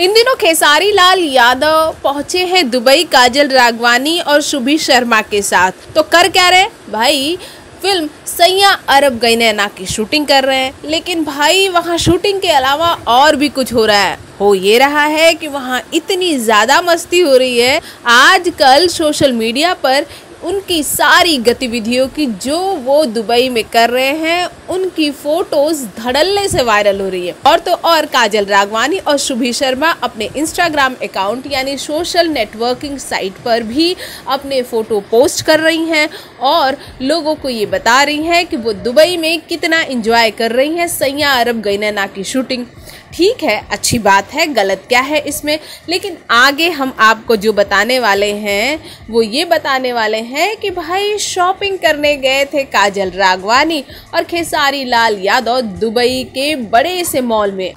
इन दिनों खेसारी लाल यादव पहुँचे हैं दुबई काजल रागवानी और शुभी शर्मा के साथ। तो कर क्या रहे? भाई, फ़िल्म सैया अरब गई नैना की शूटिंग कर रहे हैं। लेकिन भाई, वहाँ शूटिंग के अलावा और भी कुछ हो रहा है। हो ये रहा है कि वहाँ इतनी ज़्यादा मस्ती हो रही है। आजकल सोशल मीडिया पर उनकी सारी गतिविधियों की जो वो दुबई में कर रहे हैं, उनकी फ़ोटोज़ धड़ल्ले से वायरल हो रही है। और तो और काजल रागवानी और शुभी शर्मा अपने इंस्टाग्राम अकाउंट यानी सोशल नेटवर्किंग साइट पर भी अपने फ़ोटो पोस्ट कर रही हैं और लोगों को ये बता रही हैं कि वो दुबई में कितना इंजॉय कर रही हैं सैया अरब गैनना की शूटिंग ठीक है, अच्छी बात है, गलत क्या है इसमें? लेकिन आगे हम आपको जो बताने वाले हैं, वो ये बताने वाले हैं कि भाई शॉपिंग करने गए थे काजल रागवानी और खेसारी लाल यादव दुबई के बड़े से मॉल में।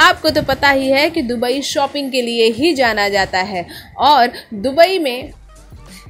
आपको तो पता ही है कि दुबई शॉपिंग के लिए ही जाना जाता है और दुबई में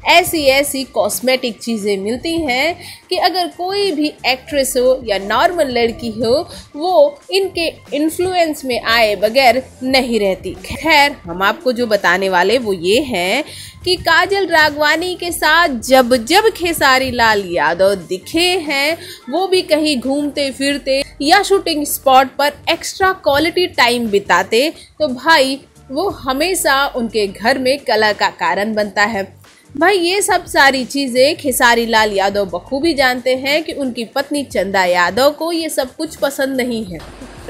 ऐसी ऐसी कॉस्मेटिक चीज़ें मिलती हैं कि अगर कोई भी एक्ट्रेस हो या नॉर्मल लड़की हो, वो इनके इन्फ्लुएंस में आए बगैर नहीं रहती। खैर, हम आपको जो बताने वाले वो ये हैं कि काजल रागवानी के साथ जब जब खेसारी लाल यादव दिखे हैं, वो भी कहीं घूमते फिरते या शूटिंग स्पॉट पर एक्स्ट्रा क्वालिटी टाइम बिताते तो भाई, वो हमेशा उनके घर में कला का कारण बनता है। भाई, ये सब सारी चीज़ें खेसारी लाल यादव बखूबी जानते हैं कि उनकी पत्नी चंदा यादव को ये सब कुछ पसंद नहीं है।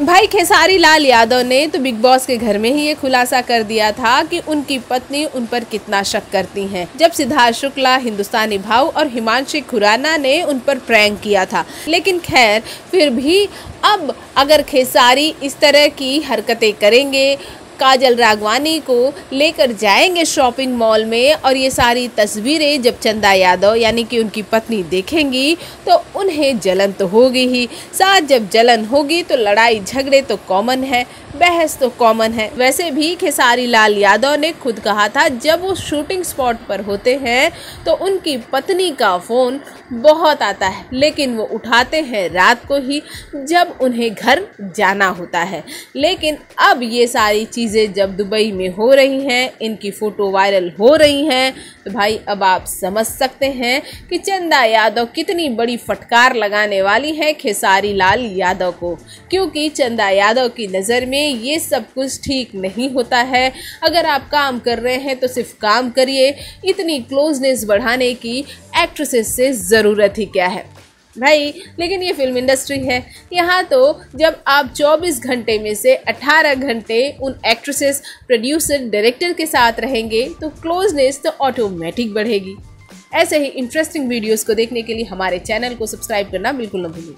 भाई, खेसारी लाल यादव ने तो बिग बॉस के घर में ही ये खुलासा कर दिया था कि उनकी पत्नी उन पर कितना शक करती हैं। जब सिद्धार्थ शुक्ला, हिंदुस्तानी भाव और हिमांशी खुराना ने उन पर प्रैंक किया था। लेकिन खैर, फिर भी अब अगर खेसारी इस तरह की हरकतें करेंगे काजल रागवानी को लेकर जाएँगे शॉपिंग मॉल में और ये सारी तस्वीरें जब चंदा यादव यानी कि उनकी पत्नी देखेंगी तो उन्हें जलन तो होगी ही। साथ जब जलन होगी तो लड़ाई झगड़े तो कॉमन है, बहस तो कॉमन है। वैसे भी खेसारी लाल यादव ने खुद कहा था, जब वो शूटिंग स्पॉट पर होते हैं तो उनकी पत्नी का फ़ोन बहुत आता है, लेकिन वो उठाते हैं रात को ही जब उन्हें घर जाना होता है। लेकिन अब ये सारी चीज़ें जब दुबई में हो रही हैं, इनकी फ़ोटो वायरल हो रही हैं तो भाई अब आप समझ सकते हैं कि चंदा यादव कितनी बड़ी फटकार लगाने वाली है खेसारी लाल यादव को। क्योंकि चंदा यादव की नज़र में ये सब कुछ ठीक नहीं होता है। अगर आप काम कर रहे हैं तो सिर्फ़ काम करिए। इतनी क्लोजनेस बढ़ाने की एक्ट्रेसेस से ज़रूरत ही क्या है? भाई लेकिन ये फ़िल्म इंडस्ट्री है। यहाँ तो जब आप 24 घंटे में से 18 घंटे उन एक्ट्रेसेस प्रोड्यूसर डायरेक्टर के साथ रहेंगे तो क्लोजनेस तो ऑटोमेटिक बढ़ेगी। ऐसे ही इंटरेस्टिंग वीडियोस को देखने के लिए हमारे चैनल को सब्सक्राइब करना बिल्कुल न भूलें